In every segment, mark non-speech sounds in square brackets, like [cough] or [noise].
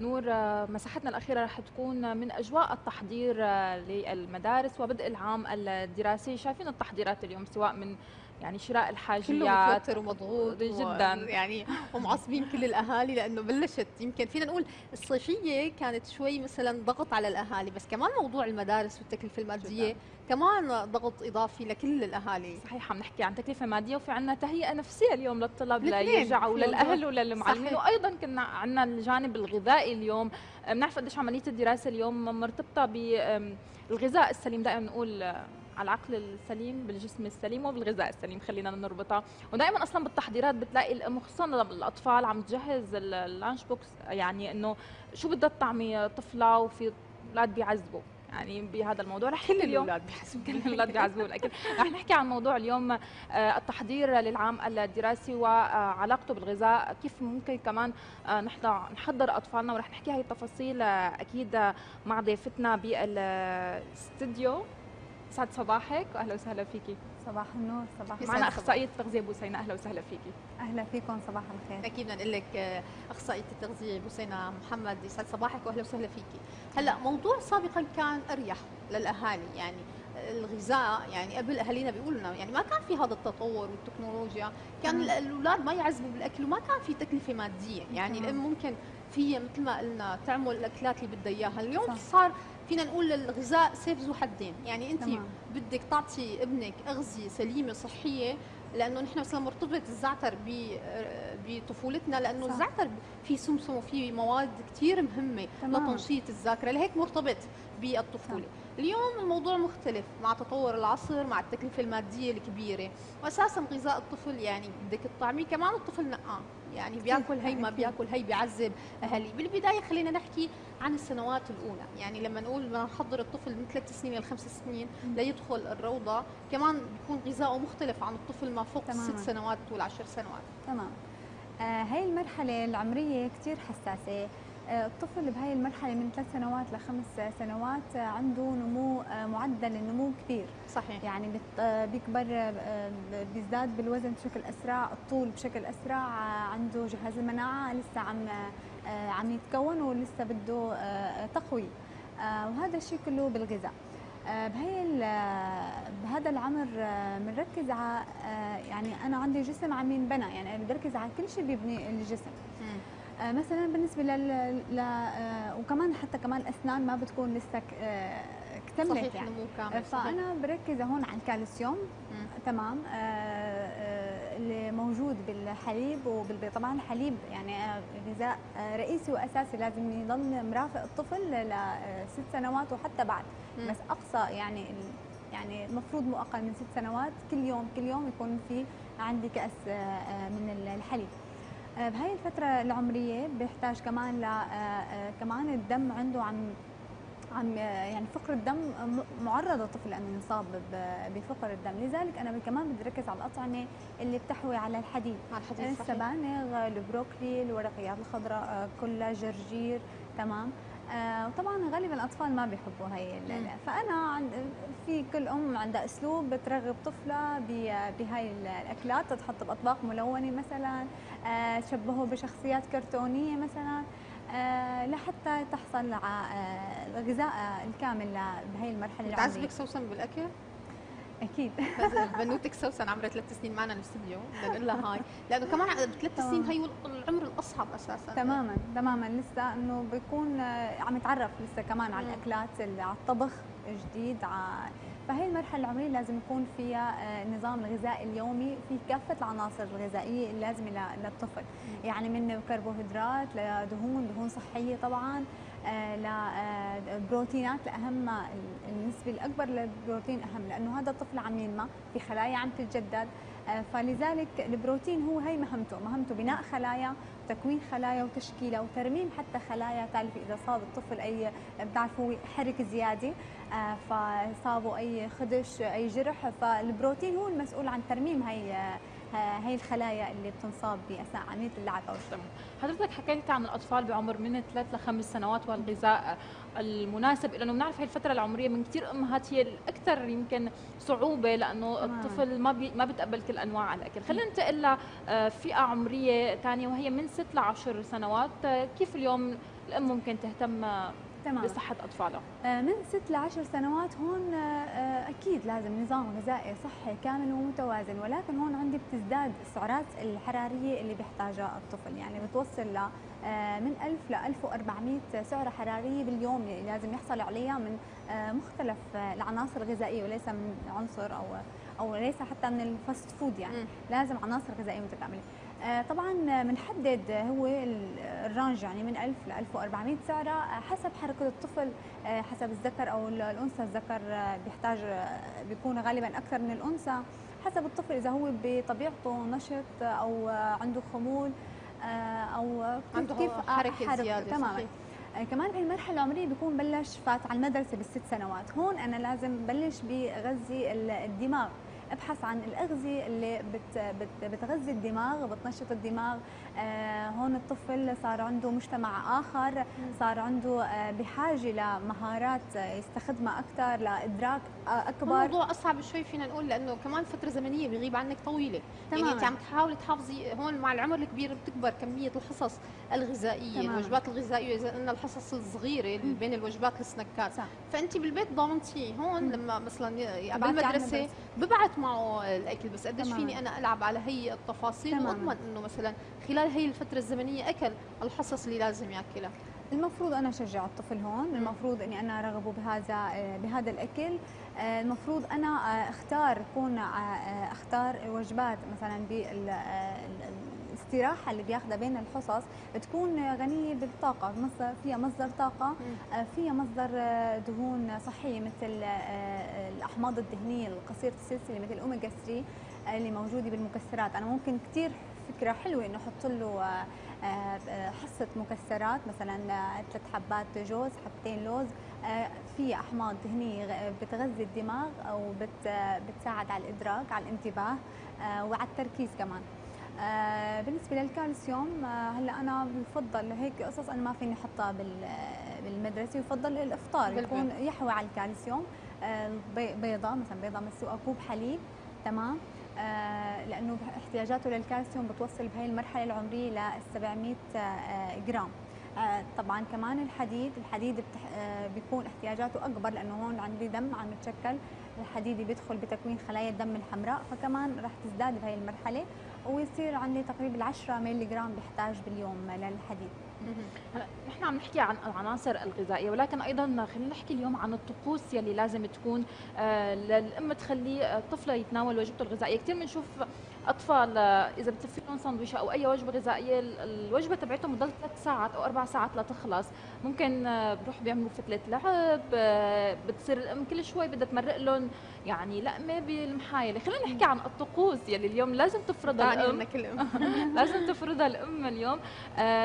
نور آه، مساحتنا الأخيرة رح تكون من أجواء التحضير آه، للمدارس وبدء العام الدراسي. شايفين التحضيرات اليوم سواء من يعني شراء كله الحاجيات متوتر ومضغوط جداً. و- يعني ومعصبين كل الأهالي لأنه بلشت يمكن فينا نقول الصيفية كانت شوي مثلا ضغط على الأهالي بس كمان موضوع المدارس والتكلفة المادية جداً. كمان ضغط إضافي لكل الأهالي صحيح عم نحكي عن تكلفة مادية وفي عندنا تهيئة نفسية اليوم للطلاب ليرجعوا موضوع. وللمعلمين. وأيضا كنا عندنا الجانب الغذائي اليوم بنعرف قديش عملية الدراسة اليوم مرتبطة بالغذاء السليم دائما نقول العقل السليم بالجسم السليم وبالغذاء السليم خلينا نربطها. ودائما أصلا بالتحضيرات بتلاقي الأم خصوصا الأطفال عم تجهز ال- اللانش بوكس يعني إنه شو بدها تطعمي طفلة وفي أولاد بيعذبوا يعني بهذا الموضوع رح كل الأولاد بحسب كل الأولاد بيعذبوا الأكل. رح نحكي عن موضوع اليوم آه، التحضير للعام الدراسي وعلاقته بالغذاء. كيف ممكن كمان آه، نحضر أطفالنا؟ ورح نحكي هاي التفاصيل آه، أكيد مع ضيفتنا بالاستديو سعد صباحك واهلا وسهلا فيكي. صباح النور صباح معنا. أخصائية تغذية بوسينة أهلا وسهلا فيكي. أهلا فيكم صباح الخير. أكيد بدنا نقول لك آه، أخصائية التغذية بوسينة محمد يسعد صباحك وأهلا وسهلا فيكي. هلأ موضوع سابقا كان أريح للأهالي يعني الغذاء يعني قبل أهالينا بيقولوا لنا يعني ما كان في هذا التطور والتكنولوجيا. كان الأولاد ما يعذبوا بالأكل وما كان في تكلفة مادية. يعني. الأم ممكن فيها مثل ما قلنا تعمل الأكلات اللي بدها إياها. اليوم صح. صار فينا نقول الغذاء سيف ذو حدين يعني أنت تمام. بدك تعطي ابنك أغذية سليمة صحية لأنه نحن مثلا مرتبط الزعتر ب- بطفولتنا لأنه صح. الزعتر فيه سمسم وفيه مواد كثير مهمة تمام. لتنشيط الذاكرة لهيك مرتبط بالطفولة اليوم الموضوع مختلف مع تطور العصر مع التكلفة المادية الكبيرة واساسا غذاء الطفل يعني بدك تطعميه كمان الطفل نقاه يعني بياكل هي ما. بياكل هي بيعذب أهالي. بالبداية خلينا نحكي عن السنوات الأولى. يعني لما نقول بدنا نحضر الطفل من ثلاث سنين لخمس سنين ليدخل الروضة كمان بيكون غذائه مختلف عن الطفل ما فوق. الست سنوات والعشر سنوات. تمام. آه هاي المرحلة العمرية كتير حساسة. آه الطفل بهاي المرحلة من ثلاث سنوات لخمس سنوات عنده نمو آه معدل النمو كبير. صحيح. يعني آه بيكبر آه بيزداد بالوزن بشكل أسرع الطول بشكل أسرع آه عنده جهاز المناعة لسه عم عم يتكون ولسه بده تقوية آه وهذا الشيء كله بالغذاء. بهي بهذا العمر بنركز على يعني أنا عندي جسم عم ينبنى يعني أركز على كل شيء بيبني الجسم. آه، مثلا بالنسبة لل ل... آه، وكمان حتى كمان الاسنان ما بتكون لسه آه، اكتملت صحيح يعني. نمو كامل. فأنا بركز هون على الكالسيوم. مم. تمام. آه، آه، اللي موجود بالحليب وبالبيض طبعا الحليب يعني آه، غذاء آه، رئيسي وأساسي. لازم يضل مرافق الطفل لست سنوات وحتى بعد. مم. بس أقصى يعني يعني المفروض مو أقل من ست سنوات. كل يوم كل يوم يكون في عندي كأس آه، آه، من ال- الحليب. آه، بهاي الفترة العمرية بيحتاج كمان ل آه، آه، كمان الدم عنده عم عم يعني فقر الدم م- معرض الطفل انه يصاب بفقر الدم، لذلك أنا كمان بدي اركز على الأطعمة اللي بتحوي على الحديد، على الحديث صحيح. السبانغ، البروكلي، الورقيات الخضراء كلها جرجير، تمام؟ آه، وطبعا غالبا الأطفال ما بيحبوا هي. فأنا عند في كل أم عندها أسلوب بترغب طفلها بهاي ال- الأكلات. تحط بأطباق ملونة مثلا آه، تشبهه بشخصيات كرتونية مثلا. لحتى تحصل على آه، الغذاء آه، الكامل بهاي المرحلة العمرية. بتعذبك سوسن بالأكل؟ أكيد. [laughs] بنوتك سوسن عمرها ثلاث سنين معنا بالاستديو بدنا نقول لها هاي. لأنه كمان بثلاث تمام. سنين هي العمر الأصعب أساسا. تماما تماما. لسه إنه بيكون آه، عم يتعرف لسه كمان على. الأكلات على الطبخ جديد على فهي المرحلة العمرية لازم يكون فيها آه، النظام الغذائي اليومي في كافة العناصر الغذائية اللازمة ل- للطفل. يعني من كربوهيدرات لدهون دهون صحية طبعا آه، لبروتينات لأهم ال- النسبة الأكبر للبروتين أهم لأنه هذا الطفل عم ينمى في خلايا عم تتجدد. آه، فلذلك البروتين هو هي مهمته مهمته بناء خلايا تكوين خلايا وتشكيلها وترميم حتى خلايا تالفة إذا صاب الطفل أي بتعرفوا حرك زيادة آه، فصابوا أي خدش أي جرح فالبروتين هو المسؤول عن ترميم هي آه، هي الخلايا اللي بتنصاب باثناء عملية اللعب أو تمام. حضرتك حكيت عن الأطفال بعمر من ثلاث لخمس سنوات والغذاء المناسب لأنه بنعرف هي الفترة العمرية من كثير أمهات هي الأكثر يمكن صعوبة لأنه تمام. الطفل ما بي ما بيتقبل كل أنواع الأكل. خلينا ننتقل لفئة عمرية ثانية وهي من ست ل 10 سنوات. كيف اليوم الأم ممكن تهتم تمام. لصحة أطفالها آه، من ست لعشر سنوات هون آه، آه، أكيد لازم نظام غذائي صحي كامل ومتوازن ولكن هون عندي بتزداد السعرات الحرارية اللي بيحتاجها الطفل يعني بتوصل ل من 1000 ل 1400 سعرة حرارية باليوم اللي لازم يحصل عليها من مختلف العناصر الغذائية وليس من عنصر أو أو ليس حتى من ال fast food يعني م. لازم عناصر غذائية متكاملة طبعا بنحدد هو الرانج يعني من 1000 ل 1400 سعرة آه، حسب حركة الطفل آه، حسب الذكر أو الأنثى. الذكر بيحتاج بيكون غالبا أكثر من الأنثى. حسب الطفل إذا هو بطبيعته نشط أو عنده خمول أو عنده كيف حركة زيادة تماما. كمان بهالمرحله العمرية بيكون بلش فات على المدرسة بالست سنوات. هون أنا لازم بلش بغذي الدماغ. ابحث عن الأغذية اللي بت بت بتغذي الدماغ بتنشط الدماغ. هون الطفل صار عنده مجتمع آخر صار عنده آه بحاجة لمهارات يستخدمها أكثر لإدراك أكبر الموضوع أصعب شوي فينا نقول لأنه كمان فترة زمنية بيغيب عنك طويلة تمام. يعني أنت عم تحاولي تحافظي هون مع العمر الكبير بتكبر كمية الحصص الغذائية تمام. الوجبات الغذائية إذا قلنا الحصص الصغيرة بين الوجبات السنكات صح. فأنت بالبيت ضامنتي هون. لما مثلا بالمدرسة ببعت معه الأكل بس قديش فيني أنا ألعب على هي التفاصيل وأضمن إنه مثلا خلال هي الفترة الزمنية أكل الحصص اللي لازم يأكلها. المفروض أنا أشجع الطفل هون المفروض إني أنا أرغبه بهذا بهذا الأكل. آه، المفروض أنا آه، أختار كون آه، أختار وجبات مثلا الاستراحة اللي بياخذها بين الحصص تكون غنية بالطاقة مصدر فيها مصدر طاقة فيها مصدر دهون صحية مثل الأحماض الدهنية القصيرة السلسلة مثل الأوميجا 3 اللي موجودة بالمكسرات. أنا ممكن كثير فكرة حلوة إنه أحط له حصة مكسرات مثلا ثلاث حبات جوز حبتين لوز آه، في أحماض دهنيه بتغذي الدماغ أو بتساعد على الإدراك على الانتباه آه، وعلى التركيز كمان. آه، بالنسبة للكالسيوم هلأ أنا بفضل هيك قصص أنا ما فيني أحطها بالمدرسة يفضل الإفطار يكون يحوي على الكالسيوم بيضة مثلا بيضة مسلوقه كوب حليب تمام. لأنه احتياجاته للكالسيوم بتوصل بهي المرحلة العمرية ل 700 جرام. آه، طبعا كمان الحديد الحديد بتح... آه، بيكون احتياجاته أكبر لأنه هون عندي دم عم يتشكل. الحديد بيدخل بتكوين خلايا الدم الحمراء فكمان رح تزداد بهي المرحلة ويصير عندي تقريبا 10 مللي جرام بحتاج باليوم للحديد. نحن عم نحكي عن العناصر الغذائية ولكن أيضا خلينا نحكي اليوم عن الطقوس يلي لازم تكون آه، للأم تخلي طفلها يتناول وجبته الغذائية. كثير بنشوف أطفال آه، إذا بتسوي لهم سندويشه أو أي وجبة غذائية الوجبة تبعتهم بتضل ثلاث ساعات أو أربع ساعات لتخلص ممكن آه، بروح بيعملوا فتلة لعب بتصير الأم كل شوي بدها تمرق لهم. يعني لقمه بالمحايله خلينا نحكي عن الطقوس يلي اليوم لازم تفرضها الأم. [laughs] لازم تفرضها الأم اليوم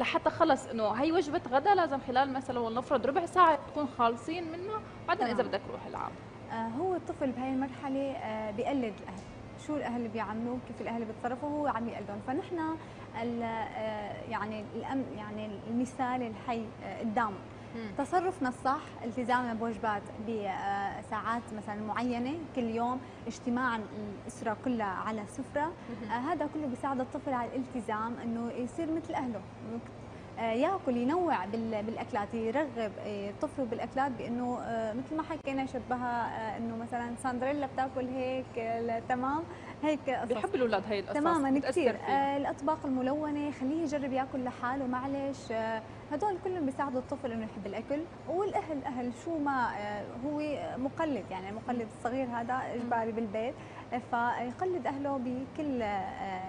لحتى خلص إنه هي وجبة غدا لازم خلال مثلا ولنفرض ربع ساعة تكون خالصين منها بعدين إذا بدك روح العب. آه هو الطفل بهي المرحلة آه بيقلد الأهل. شو الأهل اللي بيعملوه كيف الأهل بيتصرفوا هو عم يقلدهم فنحن آه، يعني الأم يعني المثال الحي آه، قدامه تصرفنا الصح التزامنا بوجبات بساعات مثلا معينة كل يوم اجتماع الأسرة كلها على سفرة. آه هذا كله بيساعد الطفل على الالتزام إنه يصير مثل أهله. آه، يأكل ينوع بالأكلات يرغب آه، طفله بالأكلات بإنه آه، مثل ما حكينا شبهها إنه مثلا ساندريلا بتأكل هيك تمام. هيك قصص. بيحب الأولاد هي القصص تماما كثير الأطباق الملونة خليه يجرب ياكل لحاله معلش. هدول كلهم بيساعدوا الطفل إنه يحب الأكل. والأهل أهل شو ما هو مقلد يعني المقلد الصغير هذا إجباري بالبيت. فيقلد أهله بكل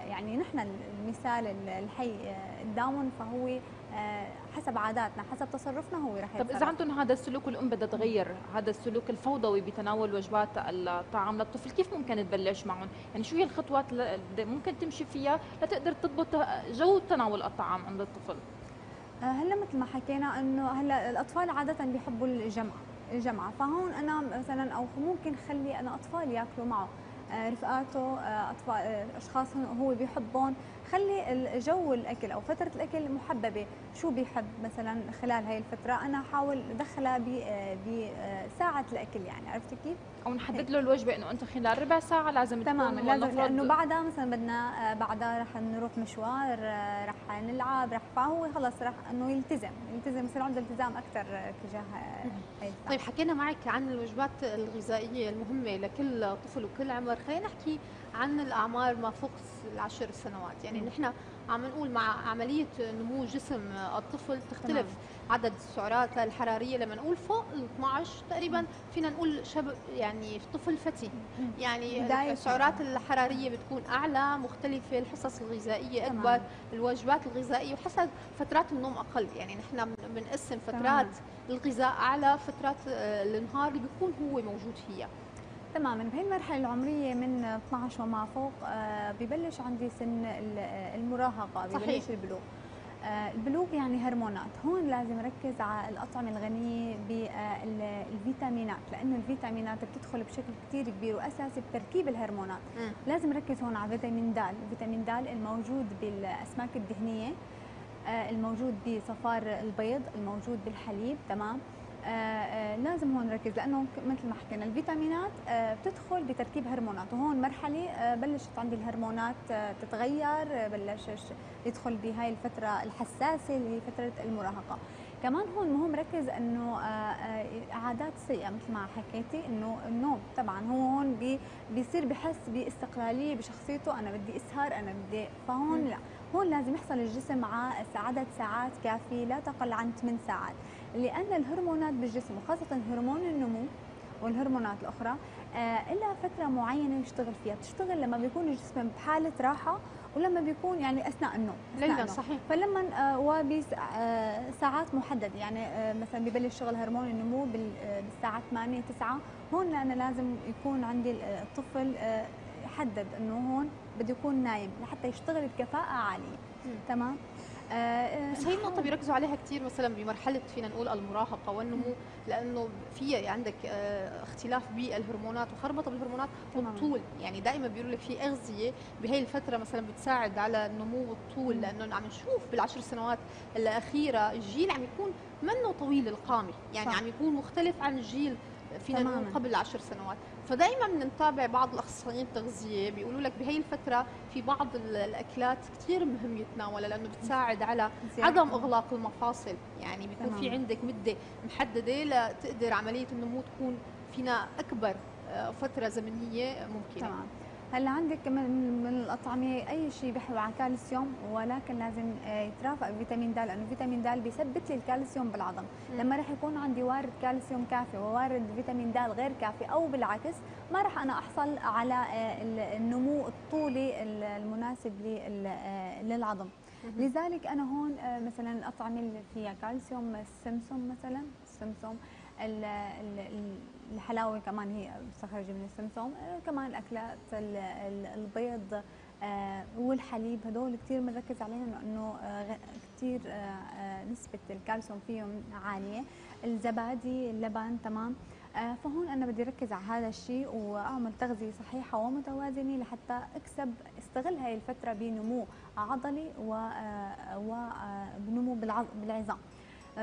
يعني نحن المثال الحي قدامهم. فهو آه، حسب عاداتنا حسب تصرفنا هو رح طب إذا عندهم هذا السلوك والأم بدها تغير هذا السلوك الفوضوي بتناول وجبات الطعام للطفل كيف ممكن تبلش معهم؟ يعني شو هي الخطوات اللي ممكن تمشي فيها لتقدر تضبط جو تناول الطعام عند الطفل؟ آه، هلا مثل ما حكينا إنه هلا الأطفال عادة بيحبوا الجمع الجمعه فهون أنا مثلا أو ممكن خلي أنا أطفال يأكلوا معه آه، رفقاته آه، أطفال أشخاص هو بيحبهم. خلي الجو الأكل أو فترة الأكل محببة. شو بيحب مثلا خلال هاي الفترة؟ أنا احاول أدخلها بساعه الأكل يعني عرفتي كيف؟ أو نحدد له الوجبة إنه انت خلال ربع ساعة لازم تماما لازم لأنه بعدها مثلا بدنا بعدها رح نروح مشوار رح نلعب رح فهو خلص رح إنه يلتزم يلتزم يصير عنده التزام أكثر تجاه هاي طيب حكينا معك عن الوجبات الغذائية المهمة لكل طفل وكل عمر. خلينا نحكي عن الأعمار ما فوق العشر سنوات. يعني نحن عم نقول مع عملية نمو جسم الطفل تختلف تمام. عدد السعرات الحرارية. لما نقول فوق ال 12 تقريبا فينا نقول شب يعني طفل فتي. يعني السعرات الحرارية بتكون أعلى مختلفة الحصص الغذائية أكبر تمام. الوجبات الغذائية وحسب فترات النوم أقل. يعني نحن بنقسم فترات تمام. الغذاء أعلى فترات آه، النهار اللي بيكون هو موجود فيها. تماما. بهي المرحلة العمرية من 12 وما فوق آه، ببلش عندي سن المراهقة ببلش البلوغ. آه، البلوغ يعني هرمونات. هون لازم ركز على الأطعمة الغنية بالفيتامينات لأنه الفيتامينات بتدخل بشكل كثير كبير وأساسي بتركيب الهرمونات. م. لازم ركز هون على فيتامين د. فيتامين د الموجود بالأسماك الدهنية آه، الموجود بصفار البيض الموجود بالحليب تمام. لازم هون نركز لأنه مثل ما حكينا الفيتامينات آه، بتدخل بتركيب هرمونات وهون مرحلة بلشت عندي الهرمونات تتغير بلش يدخل بهاي الفترة الحساسة اللي هي فترة المراهقة. كمان هون مهم ركز إنه عادات سيئه مثل ما حكيتي إنه النوم طبعا هو هون بي بيصير بحس باستقلالية بشخصيته أنا بدي أسهر أنا بدي فهون لا هون لازم يحصل الجسم على عدد ساعات كافية لا تقل عن 8 ساعات. لأن الهرمونات بالجسم وخاصة هرمون النمو والهرمونات الأخرى آه لها فترة معينة يشتغل فيها. بتشتغل لما بيكون الجسم بحالة راحة ولما بيكون يعني أثناء النوم ليلا صحيح. فلما آه وبساعات آه محددة يعني مثلا ببلش شغل هرمون النمو بالساعة 8 9 هون أنا لازم يكون عندي الطفل يحدد إنه هون بده يكون نايم لحتى يشتغل بكفاءة عالية. تمام؟ آه بس هي النقطة بيركزوا عليها كثير مثلا بمرحلة فينا نقول المراهقة والنمو لأنه في عندك آه اختلاف بالهرمونات وخربطة بالهرمونات والطول. يعني دائما بيقولوا لك في أغذية بهي الفترة مثلا بتساعد على النمو والطول لأنه عم نشوف بالعشر سنوات الأخيرة الجيل عم يكون منه طويل القامة. يعني صح. عم يكون مختلف عن الجيل فينا نقول قبل عشر سنوات. فدائما بنتابع بعض الأخصائيين التغذية بيقولوا لك بهي الفترة في بعض الأكلات كثير مهم يتناولها لأنه بتساعد على عدم إغلاق المفاصل. يعني بيكون في عندك مدة محددة لتقدر عملية النمو تكون فينا أكبر آه، فترة زمنية ممكنة. تمام. هلا عندك من من الأطعمة أي شيء بيحوي على كالسيوم ولكن لازم آه، يترافق فيتامين د لأنه فيتامين د بيثبت لي الكالسيوم بالعظم. لما راح يكون عندي وارد كالسيوم كافي ووارد فيتامين د غير كافي أو بالعكس ما راح أنا أحصل على آه، النمو الطولي المناسب آه، للعظم. لذلك أنا هون مثلا الأطعمة اللي فيها كالسيوم السمسم مثلا السمسم الحلاوة كمان هي مستخرجه من السمسم آه، كمان الاكلات البيض آه، والحليب هدول كثير بنركز عليهم لأنه آه، كثير نسبة الكالسيوم فيهم عالية الزبادي اللبن تمام. فهون أنا بدي اركز على هذا الشيء وأعمل تغذية صحيحة ومتوازنة لحتى أكسب أستغل هاي الفترة بنمو عضلي وبنمو بالعظام.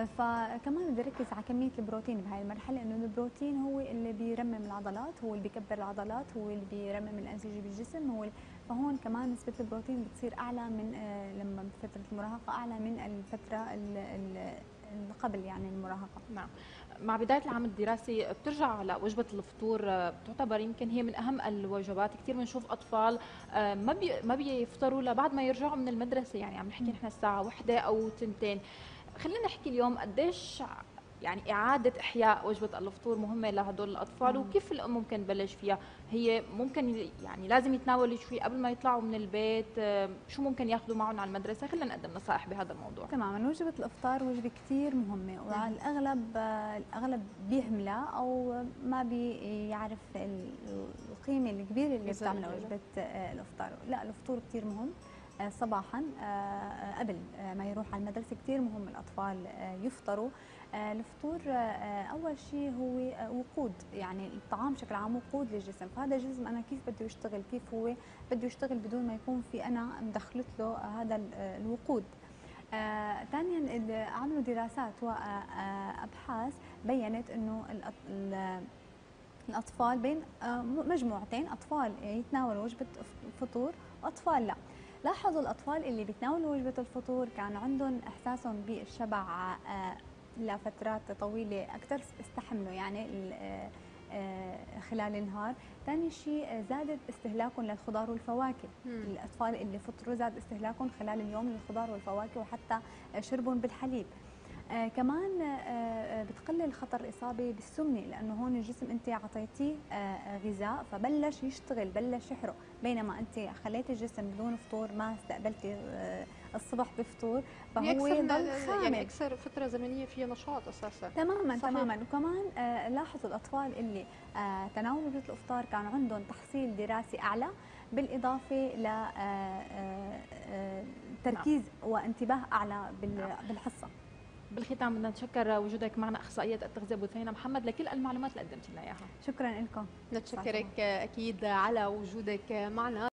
فكمان بدي اركز على كمية البروتين بهاي المرحلة انه البروتين هو اللي بيرمم العضلات هو اللي بيكبر العضلات هو اللي بيرمم الأنسجة بالجسم هو فهون كمان نسبة البروتين بتصير أعلى من آه، لما بفتره المراهقة أعلى من الفترة قبل يعني المراهقة. نعم. مع بداية العام الدراسي بترجع على وجبة الفطور آه، بتعتبر يمكن هي من أهم الوجبات. كثير بنشوف أطفال آه، ما بي ما بيفطروا لبعد ما يرجعوا من المدرسة يعني عم نحكي نحن الساعة واحدة أو تنتين. خلينا نحكي اليوم قديش يعني إعادة إحياء وجبة الفطور مهمة لهدول الأطفال وكيف الأم ممكن تبلش فيها؟ هي ممكن يعني لازم يتناولوا شوي قبل ما يطلعوا من البيت شو ممكن ياخذوا معهم على المدرسة؟ خلينا نقدم نصائح بهذا الموضوع. تماما. وجبة الإفطار وجبة كثير مهمة وعلى الأغلب الأغلب بيهملها أو ما بيعرف القيمة الكبيرة اللي بتعملها وجبة الإفطار. لا الفطور كثير مهم. آه، صباحا. آه، قبل آه، ما يروح على المدرسة كثير مهم الأطفال آه، يفطروا. آه، الفطور آه، أول شيء هو آه، وقود. يعني الطعام بشكل عام وقود للجسم. فهذا الجسم أنا كيف بده يشتغل؟ كيف هو بده يشتغل بدون ما يكون في أنا مدخلت له هذا ال- آه، الوقود؟ آه، ثانيا ال- عملوا دراسات وابحاث بينت إنه الأطفال بين آه، مجموعتين أطفال يتناولوا وجبة فطور واطفال لا. لاحظوا الأطفال اللي بيتناولوا وجبة الفطور كان عندهم احساسهم بالشبع آه، لفترات طويلة أكثر استحملوا يعني آه، آه، خلال النهار. ثاني شيء زادت استهلاكهم للخضار والفواكه. الأطفال اللي فطروا زاد استهلاكهم خلال اليوم للخضار والفواكه وحتى شربهم بالحليب. آه كمان آه آه بتقلل خطر الاصابه بالسمنة لأنه هون الجسم أنت اعطيتيه آه آه غذاء فبلش يشتغل بلش يحرق. بينما أنت خليتي الجسم بدون فطور ما استقبلتي آه الصبح بفطور فهو يكسر ضل يعني أكثر فترة زمنية فيها نشاط أساسا. تماما صحيح. تماما. وكمان لاحظوا الأطفال اللي تناولوا وجبه الأفطار كان عندهم تحصيل دراسي أعلى بالإضافة ل تركيز وانتباه أعلى بال- بالحصة. بالختام بدنا نتشكر وجودك معنا أخصائية التغذية بثينه محمد لكل المعلومات اللي قدمت لنا إياها. شكرا لكم. نتشكرك أكيد على وجودك معنا.